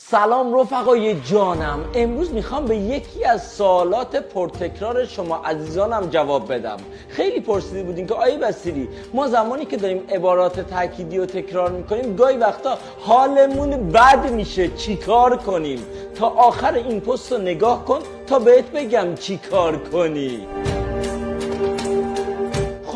سلام رفقای جانم. امروز می‌خوام به یکی از سوالات پرتکرار شما عزیزانم جواب بدم. خیلی پرسیده بودین که آیه بسیری ما زمانی که داریم عبارات تأکیدی و تکرار می‌کنیم گاهی وقتا حالمون بد میشه. چیکار کنیم؟ تا آخر این پست رو نگاه کن تا بهت بگم چیکار کنی.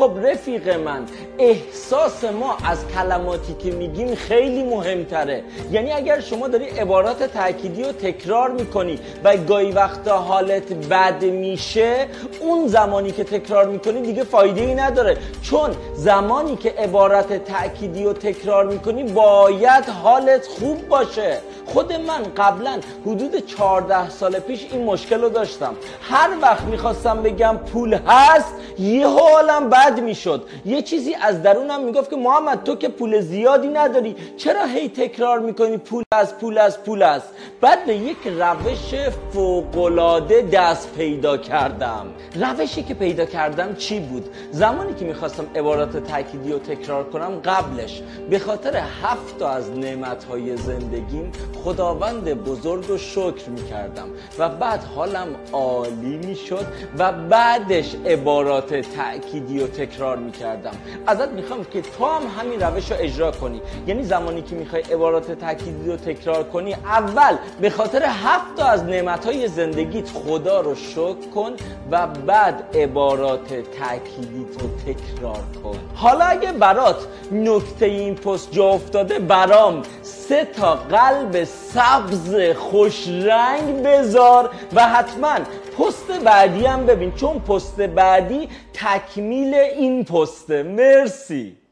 خب رفیق من احساس ما از کلماتی که میگیم خیلی مهمتره. یعنی اگر شما داری عبارات تأکیدی رو تکرار می‌کنی و گاهی وقتا حالت بد میشه اون زمانی که تکرار می‌کنی دیگه فایده ای نداره. چون زمانی که عبارت تأکیدی رو تکرار می‌کنی باید حالت خوب باشه. خود من قبلا حدود 14 سال پیش این مشکل رو داشتم. هر وقت می‌خواستم بگم پول هست یه حالم بد می‌شد. یه چیزی از درونم می‌گفت که محمد تو که پول زیادی نداری چرا هی تکرار می‌کنی پول از پول از پول است؟ بعد به یک روش فوقالعاده دست پیدا کردم. روشی که پیدا کردم چی بود؟ زمانی که می‌خواستم عبارات تأکیدی رو تکرار کنم قبلش. به خاطر هفت تا از نعمتهای زندگیم خداوند بزرگ رو شکر می‌کردم و بعد حالم عالی می‌شد و بعدش عبارات تأکیدی رو تکرار می‌کردم. ازت می‌خوام که تو هم همین روش رو اجرا کنی. یعنی زمانی که می‌خوای عبارات تأکیدی رو تکرار کنی اول به خاطر هفت تا از نعمتهای زندگیت خدا رو شکر کن و بعد عبارات تأکیدی تو تکرار کن. حالا اگه برات نکته این پست جا افتاده برام سه تا قلب سبز خوش رنگ بذار و حتما پست بعدی هم ببین چون پست بعدی تکمیل این پسته. مرسی.